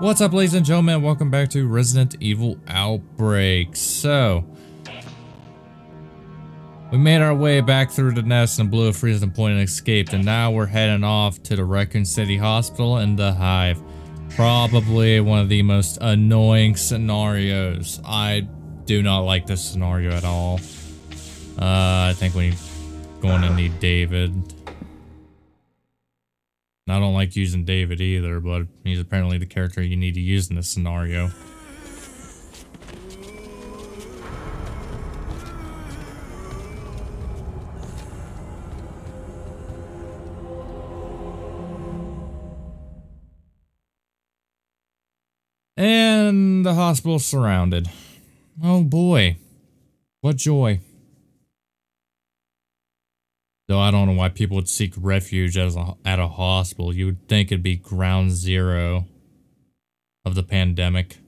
What's up, ladies and gentlemen? Welcome back to Resident Evil Outbreak. So, we made our way back through the nest and Below Freezing Point and escaped, and now we're heading off to the Raccoon City Hospital and the Hive. Probably one of the most annoying scenarios. I do not like this scenario at all. Uh, I think we're going to need David. I don't like using David either, but he's apparently the character you need to use in this scenario. And the hospital surrounded. Oh boy. What joy. Though I don't know why people would seek refuge as a, at a hospital. You would think it'd be ground zero of the pandemic.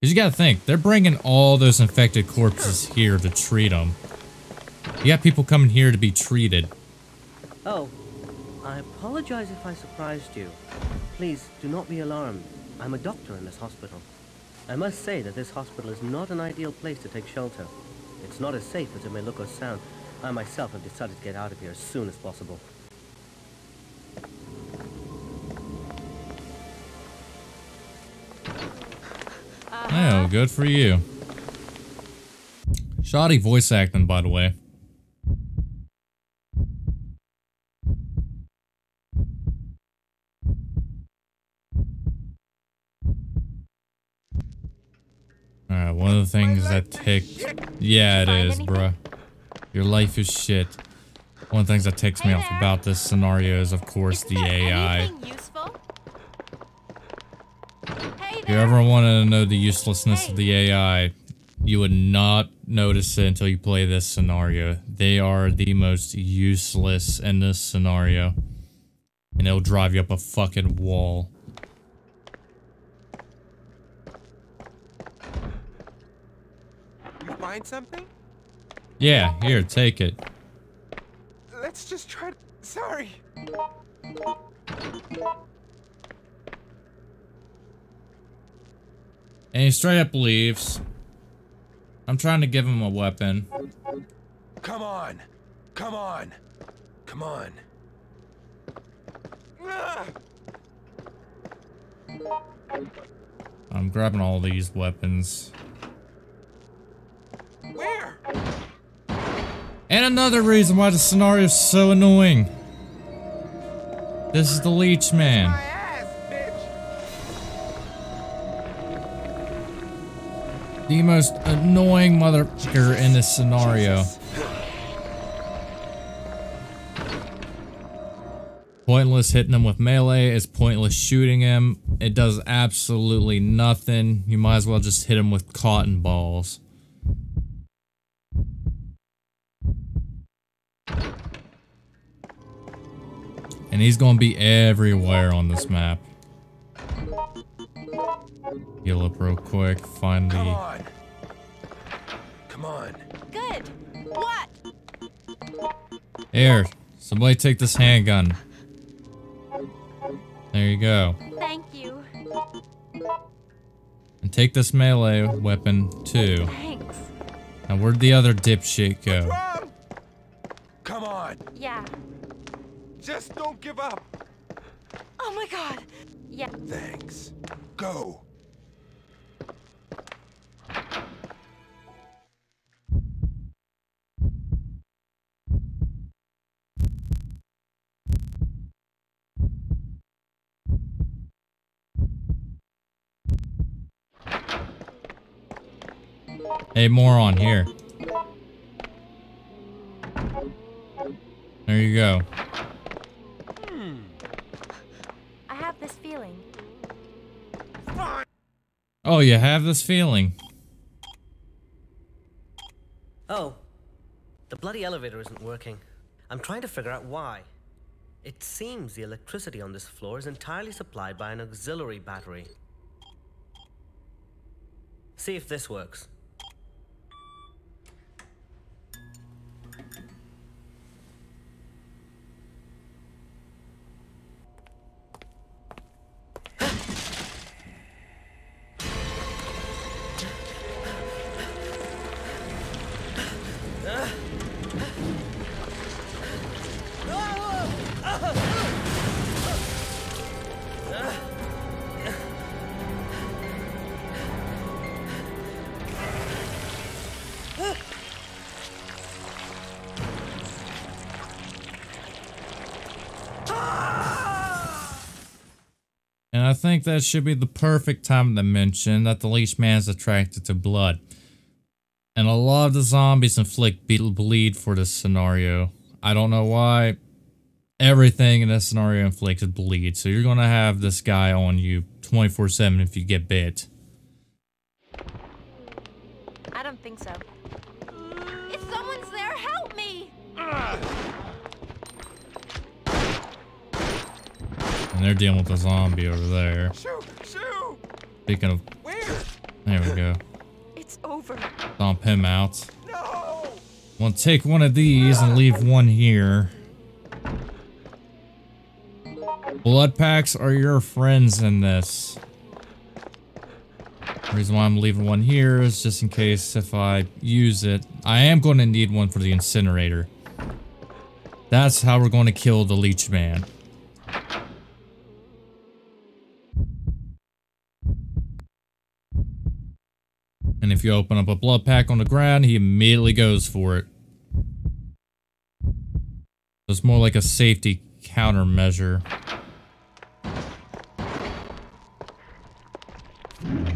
Because you gotta think, they're bringing all those infected corpses here to treat them. You got people coming here to be treated. Oh, I apologize if I surprised you. Please, do not be alarmed. I'm a doctor in this hospital. I must say that this hospital is not an ideal place to take shelter. It's not as safe as it may look or sound, I myself have decided to get out of here as soon as possible. Oh, good for you. Shoddy voice acting, by the way. Alright, one of the things that tick... Yeah, it is, bruh. Your life is shit. One of the things that ticks me off about this scenario is, of course, the AI. If you ever wanted to know the uselessness of the AI, you would not notice it until you play this scenario. They are the most useless in this scenario. And it'll drive you up a fucking wall. You find something? Yeah, here, take it. Let's just try to... Sorry. And he straight up leaves. I'm trying to give him a weapon. Come on. Come on. Come on. I'm grabbing all these weapons. Where? And another reason why the scenario is so annoying. This is the leech man. ass. The most annoying motherfucker in this scenario. Pointless hitting him with melee. It's pointless shooting him. It does absolutely nothing. You might as well just hit him with cotton balls. And he's gonna be everywhere on this map. Heal up real quick. Find Come the. on. Come on. Good. What? Here, somebody take this handgun. There you go. Thank you. And take this melee weapon too. Thanks. Now where'd the other dipshit go? Come on. Yeah. Just don't give up. Oh my god. Yeah. Thanks. Go. Hey, moron, here. There you go. Oh, you have this feeling. Oh, the bloody elevator isn't working. I'm trying to figure out why. It seems the electricity on this floor is entirely supplied by an auxiliary battery. See if this works. Think that should be the perfect time to mention that the leech man is attracted to blood. And a lot of the zombies inflict bleed for this scenario. I don't know why. Everything in this scenario inflicts bleed, so you're gonna have this guy on you 24-7 if you get bit. I don't think so. They're dealing with a zombie over there. Shoo! Shoo! Speaking of, Where? there we go. It's over. Stomp him out. No! Well, take one of these and leave one here. Blood packs are your friends in this. The reason why I'm leaving one here is just in case if I use it. I am going to need one for the incinerator. That's how we're going to kill the leech man. You open up a blood pack on the ground, he immediately goes for it. It's more like a safety countermeasure.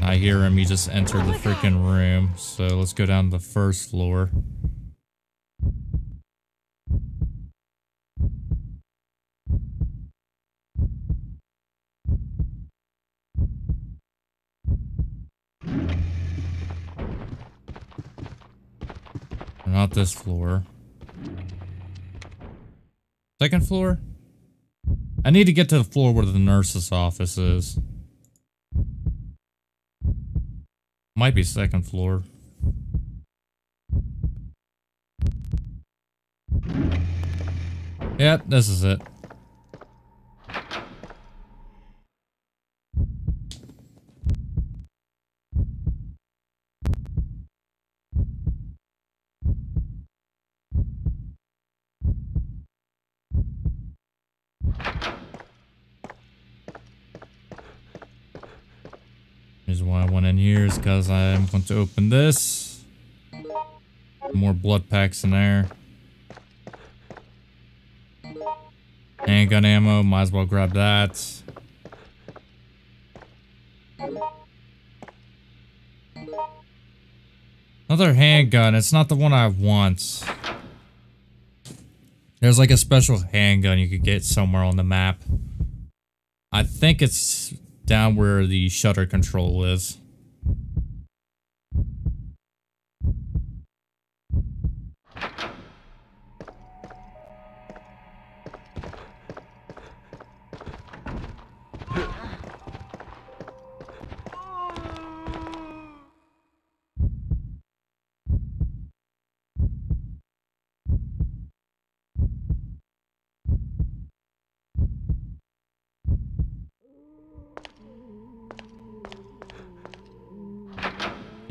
I hear him, he just entered the oh freaking room. So let's go down to the first floor. Not this floor. Second floor? I need to get to the floor where the nurse's office is. Might be second floor. Yep, this is it. Here's why I went in here is because I am going to open this. More blood packs in there. Handgun ammo, might as well grab that. Another handgun, it's not the one I want. There's like a special handgun you could get somewhere on the map. I think it's down where the shutter control is.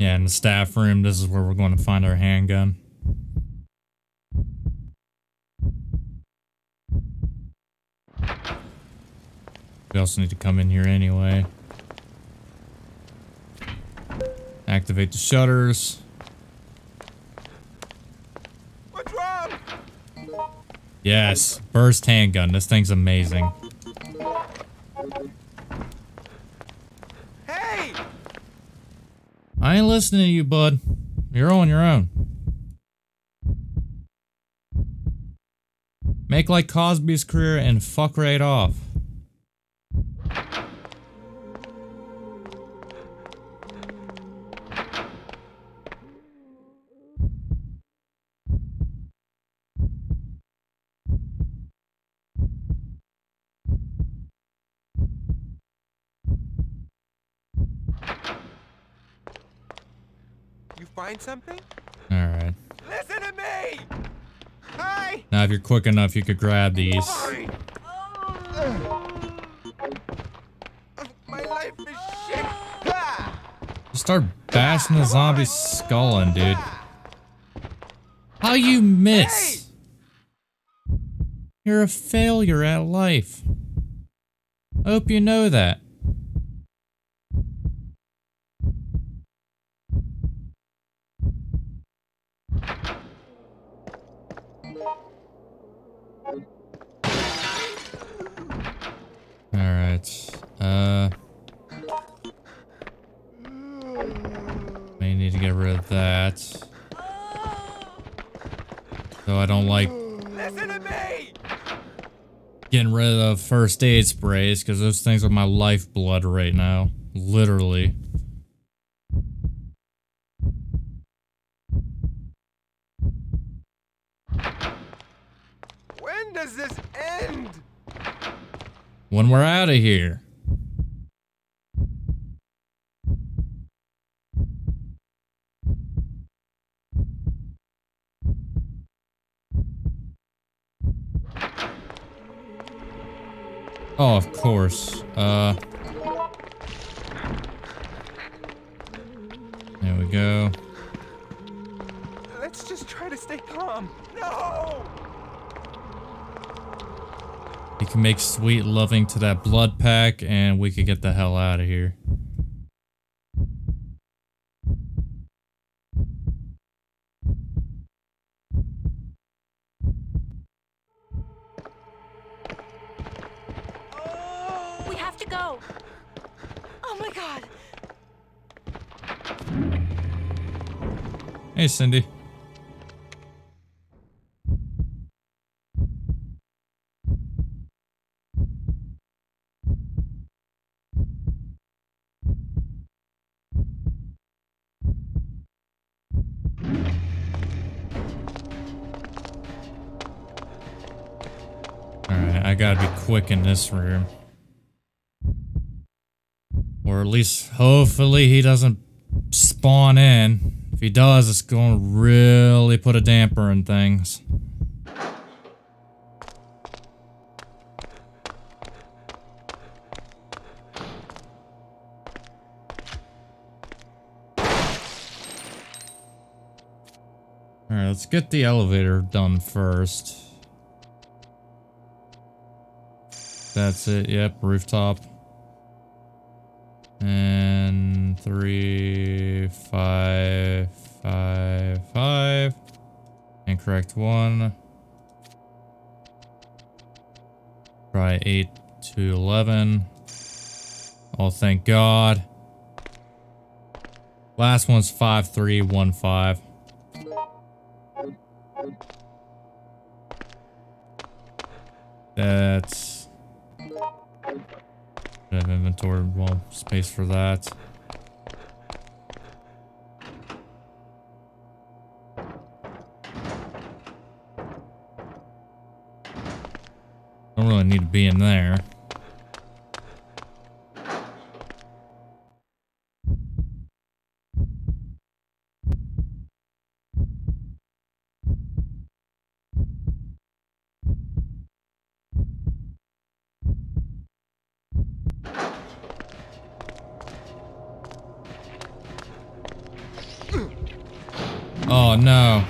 Yeah, in the staff room, this is where we're going to find our handgun. We also need to come in here anyway. Activate the shutters. What's wrong? Yes, burst handgun. This thing's amazing. Listening to you, bud. You're on your own. Make like Cosby's career and fuck right off. Find something? Alright. Listen to me! Hi! Now, if you're quick enough, you could grab these. Fine! Oh, my life is shit! Just start bashing the zombie skull in, dude. How you miss? You're a failure at life. Hope you know that. Alright. Uh. May need to get rid of that. So I don't like Listen to me! getting rid of first aid sprays because those things are my lifeblood right now. Literally. When does this end? When we're out of here. Oh, of course. Uh. There we go. Can make sweet loving to that blood pack and we could get the hell out of here. We have to go. Oh my god. Hey, Cindy. Quick in this room. Or at least, hopefully, he doesn't spawn in. If he does, it's gonna really put a damper in things. Alright, let's get the elevator done first. That's it, yep, rooftop. And three, five, five, five. Incorrect one. Try eight to eleven. Oh, thank God. Last one's five, three, one, five. Space for that. Oh no.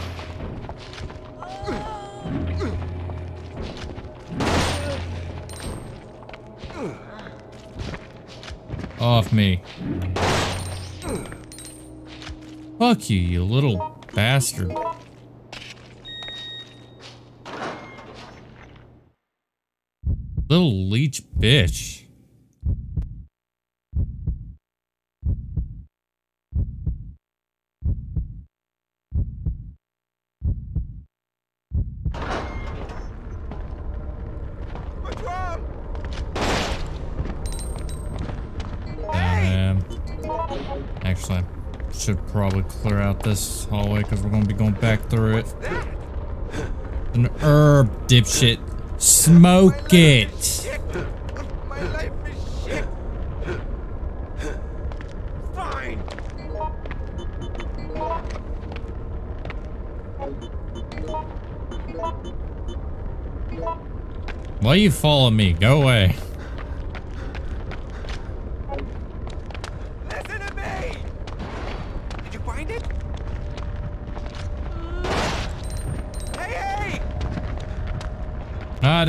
Off me. Fuck you, you little bastard. Little leech bitch. Probably clear out this hallway because we're going to be going back through it. An herb, dipshit. Smoke it. Why you follow me? Go away.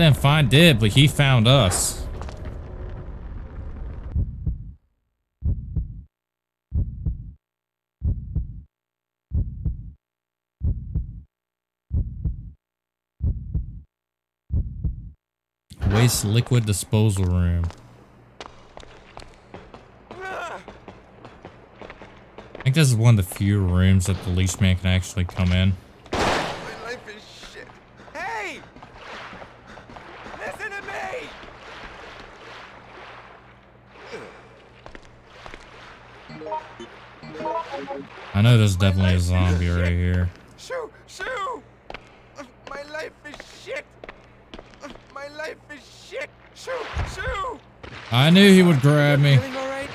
didn't find it, but he found us. Waste liquid disposal room. I think this is one of the few rooms that the leech man can actually come in. I know there's definitely a zombie right here. Shoo! Shoo! Uh, My life is shit! Uh, My life is shit! Shoo! Shoo! I knew he would grab me. Alright?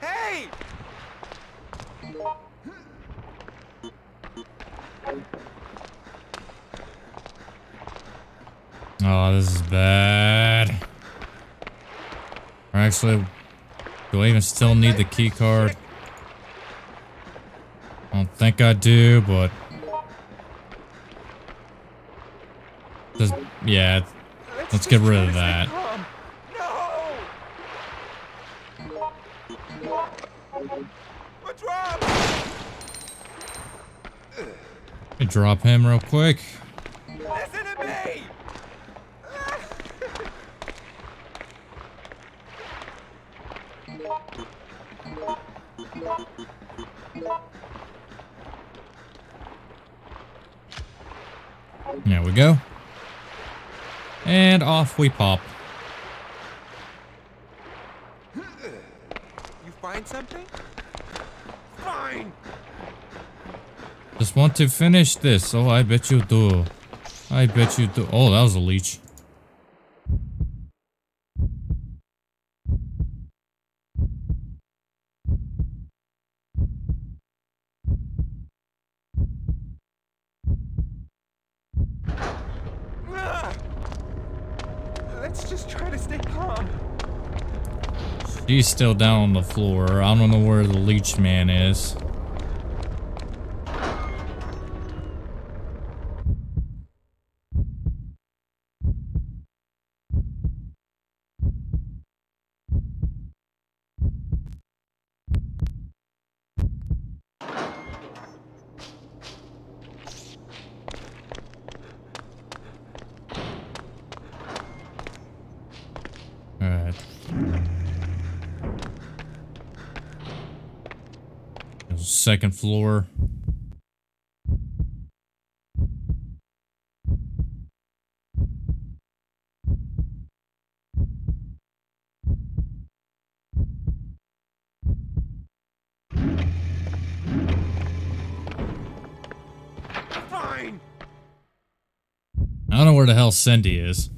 Hey! Oh, this is bad. Or actually, do I even still need the key card? I don't think I do, but... Just, yeah, Let's get rid of that. drop him real quick. There we go. And off we pop. You find something? Fine! Just want to finish this. Oh, I bet you do. I bet you do. Oh, that was a leech. Ah! Let's just try to stay calm. She's still down on the floor. I don't know where the leech man is. Second floor. Fine! I don't know where the hell Cindy is.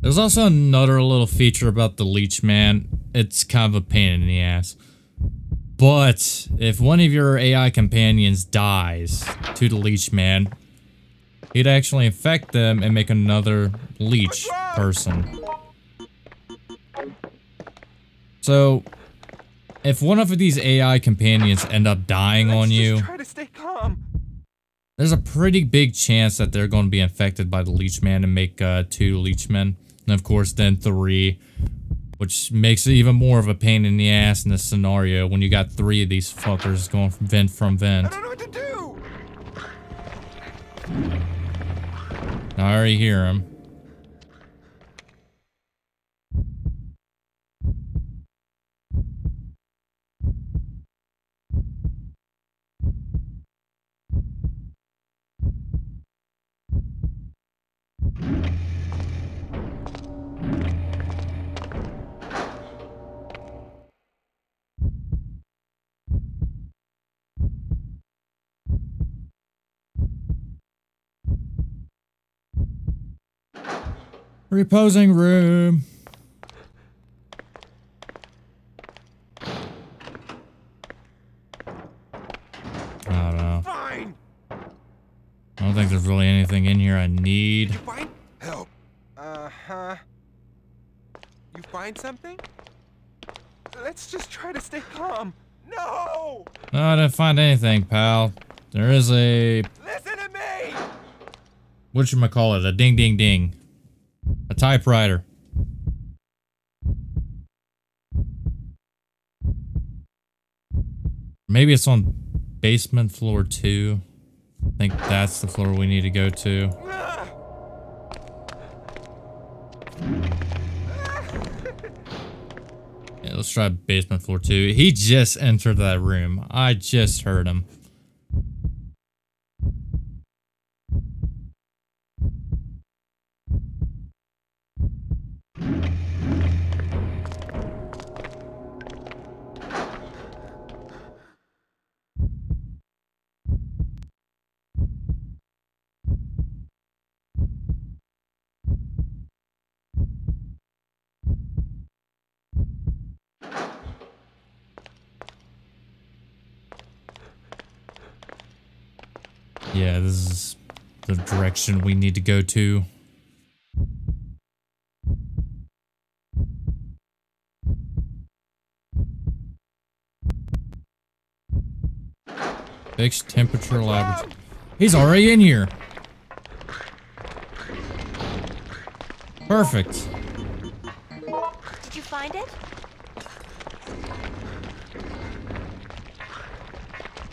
There's also another little feature about the Leech Man. It's kind of a pain in the ass. But if one of your AI companions dies to the Leech Man, he'd actually infect them and make another Leech person. So, if one of these AI companions end up dying Let's on you, try to stay calm. there's a pretty big chance that they're going to be infected by the Leech Man and make uh, two Leech Men. And of course, then three, which makes it even more of a pain in the ass in this scenario when you got three of these fuckers going from vent from I vent. don't know what to do! I already hear him. Reposing room. I don't know. Fine! I don't think there's really anything in here I need. You find help. Uh-huh. You find something? Let's just try to stay calm. No! No, I didn't find anything, pal. There is a Listen to me! what should you call it? A ding ding ding. Typewriter. Maybe it's on basement floor two. I think that's the floor we need to go to. Ah! Yeah, let's try basement floor two. He just entered that room. I just heard him. Yeah, this is the direction we need to go to. Fixed temperature laboratory. He's already in here. Perfect. Did you find it?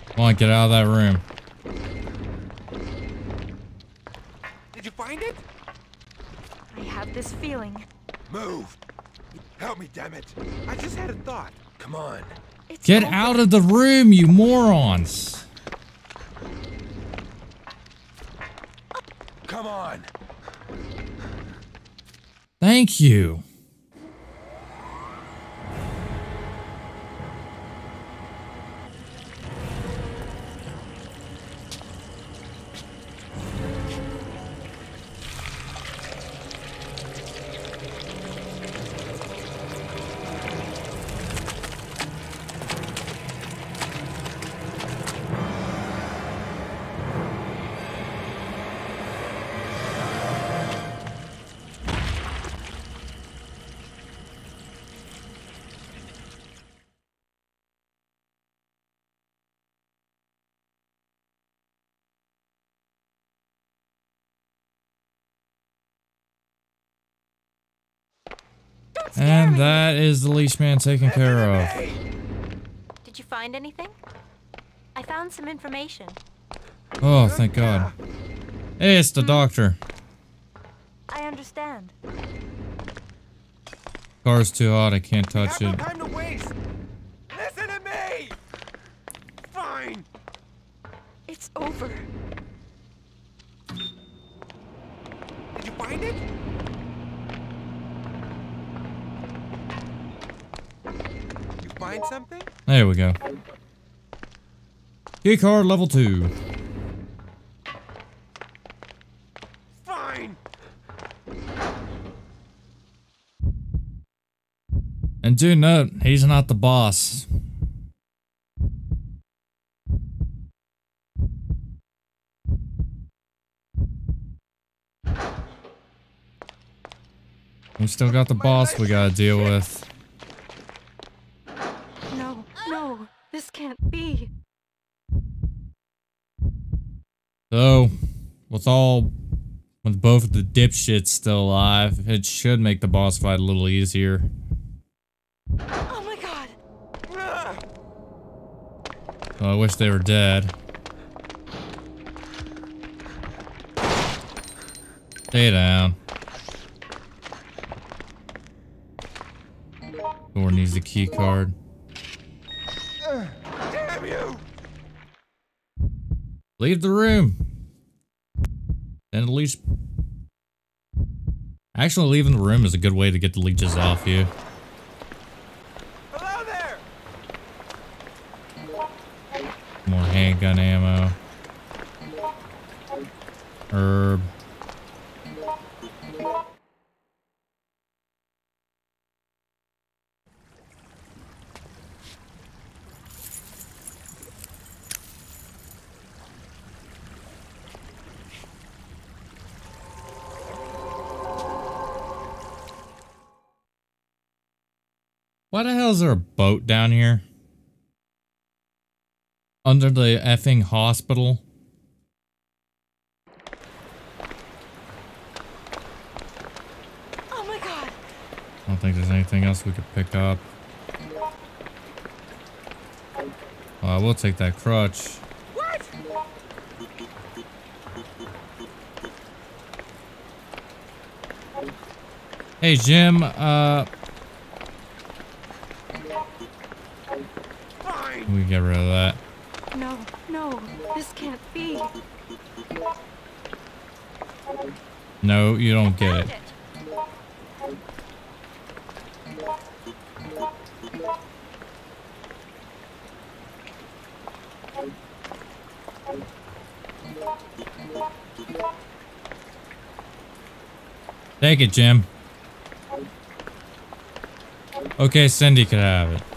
Come on, get out of that room. Move. Help me, damn it. I just had a thought. Come on. It's Get open. out of the room, you morons. Come on. Thank you. That is the leech man taken care of. Did you find anything? I found some information. Oh, thank God. Hey, it's the hmm. doctor. I understand. Car's too hot, I can't we touch have it. Key card level two. Fine. And do note, he's not the boss. We still got the boss we gotta deal with. No, no, this can't be. So, with all, with both of the dipshits still alive, it should make the boss fight a little easier. Oh my god! So I wish they were dead. Stay down. Door needs a key card. damn you! Leave the room. And at least... Actually, leaving the room is a good way to get the leeches off you. Down here? Under the effing hospital? Oh my god! I don't think there's anything else we could pick up. Well, I will take that crutch. What? Hey, Jim, uh... We can get rid of that. No, no, this can't be. No, you don't get it. Take it, Jim. Okay, Cindy could have it.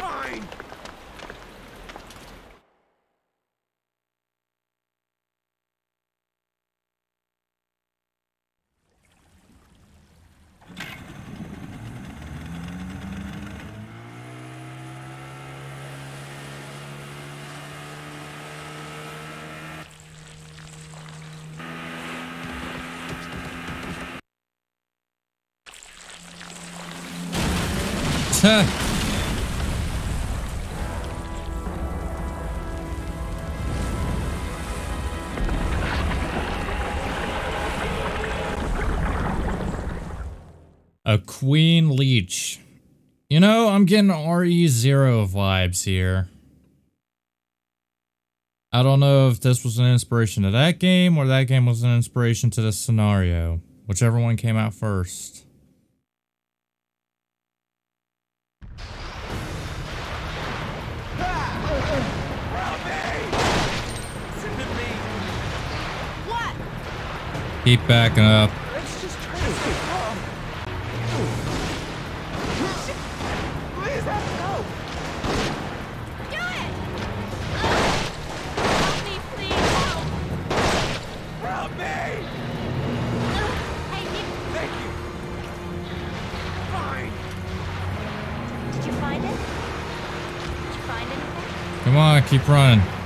A Queen Leech. You know, I'm getting RE0 vibes here. I don't know if this was an inspiration to that game or that game was an inspiration to this scenario. Whichever one came out first. You Fine. Did you find it? find anything? Come on, keep running.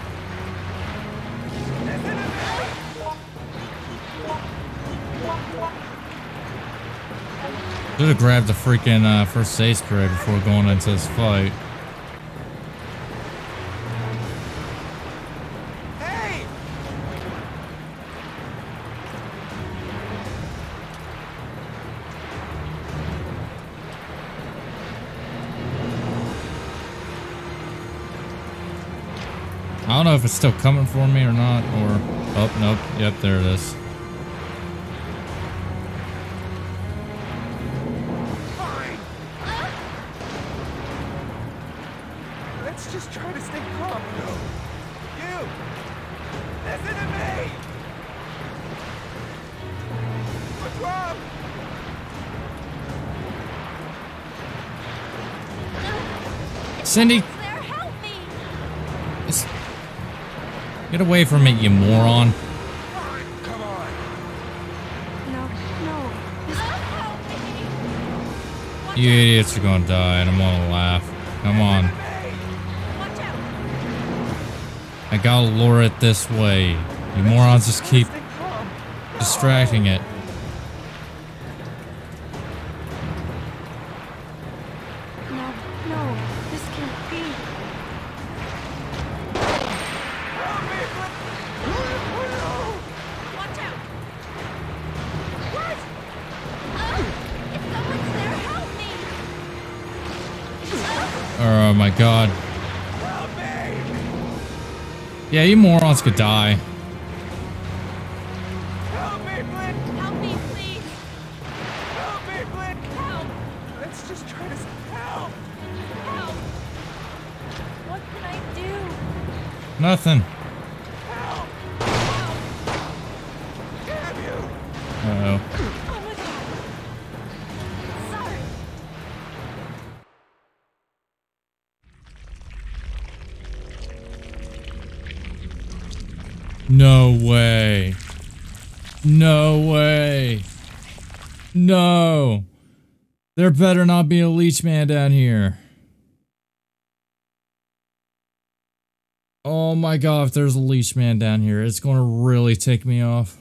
Have grabbed the freaking uh, first aid spray before going into this fight. Hey. I don't know if it's still coming for me or not, or... Oh, nope. Yep, there it is. Just try to stay calm. No. You. Listen to me. What's wrong? Cindy, There, help me! it's- get away from it, you moron. Come on. No, no. This, help me! Watch You idiots are gonna die, and I'm gonna laugh. Come on. Gotta lure it this way. You morons just keep distracting it. No, no, this can't be. Help me. No. Watch out! What? Uh, if someone's there, help me! Uh. Oh my god. Yeah, you morons could die. Help me, Flint. help me, please! Help me, Flint. Help! Let's just try to help. Help! What can I do? Nothing. Better not be a leech man down here. Oh my god, if there's a leech man down here, it's gonna really take me off.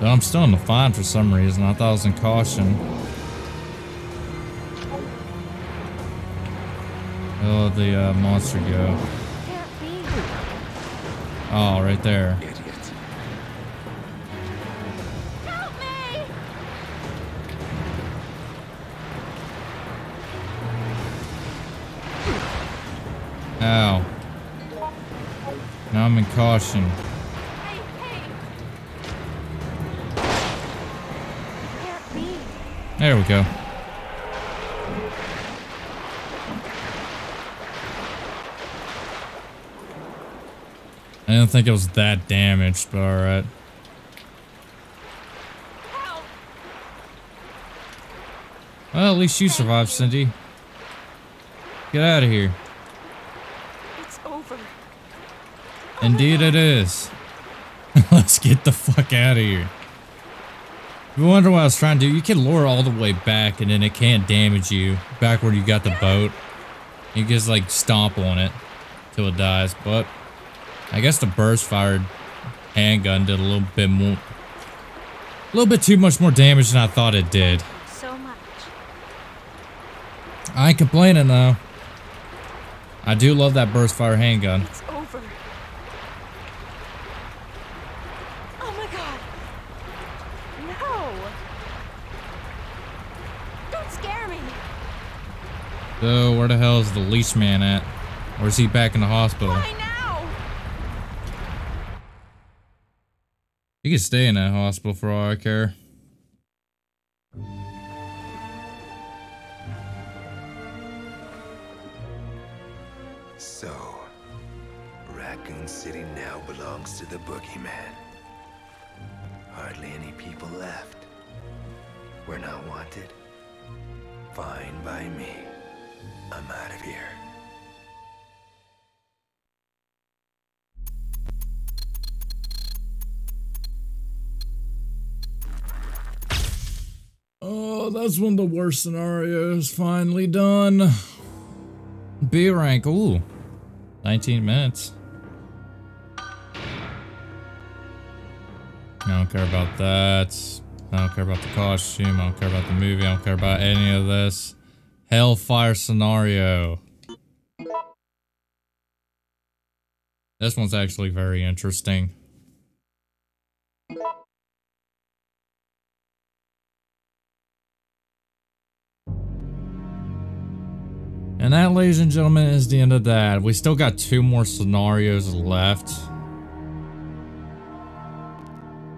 I'm still in the fine for some reason. I thought I was in caution. Oh, the uh, monster go. Oh, right there. Idiot. Help me! Ow. Now I'm in caution. There we go. I didn't think it was that damaged, but alright. Well, at least you survived, Cindy. Get out of here. It's over. Indeed it is. Let's get the fuck out of here. You wonder what I was trying to do? You can lure all the way back and then it can't damage you back where you got the boat. You just like stomp on it till it dies. But I guess the burst fired handgun did a little bit more, a little bit too much more damage than I thought it did. So much. I ain't complaining though. I do love that burst fire handgun. It's over. Oh my god. No. Don't scare me. So where the hell is the leech man at? Or is he back in the hospital? He can stay in that hospital for all I care. So, Raccoon City now belongs to the Boogeyman. Hardly any people left. We're not wanted. Fine by me. I'm out of here. That's of the worst scenarios finally done. B rank, ooh. 19 minutes. I don't care about that. I don't care about the costume. I don't care about the movie. I don't care about any of this. Hellfire scenario. This one's actually very interesting. And that, ladies and gentlemen, is the end of that. We still got two more scenarios left.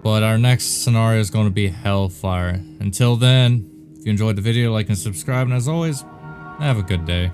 But our next scenario is going to be Hellfire. Until then, if you enjoyed the video, like and subscribe. And as always, have a good day.